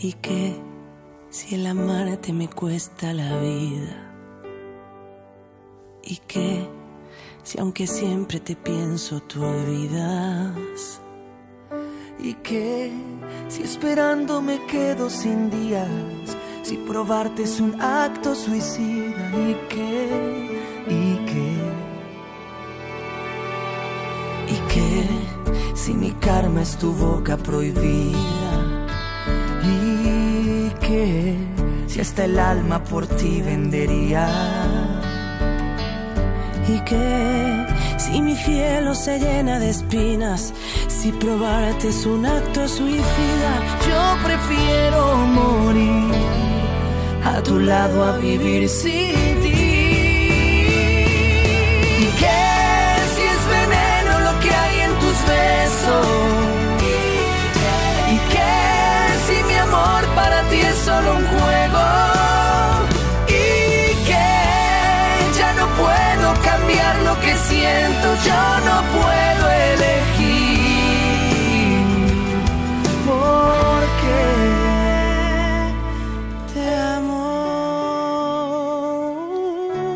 ¿Y qué si el amarte me cuesta la vida? ¿Y qué si aunque siempre te pienso tú olvidas? ¿Y qué si esperando me quedo sin días? Si probarte es un acto suicida. ¿Y qué? ¿Y qué? ¿Y qué si mi karma es tu boca prohibida? ¿Y qué si hasta el alma por ti vendería? ¿Y qué si mi cielo se llena de espinas? Si probarte es un acto suicida, yo prefiero morir a tu lado a vivir sin para ti es solo un juego? ¿Y qué ya no puedo cambiar lo que siento? Yo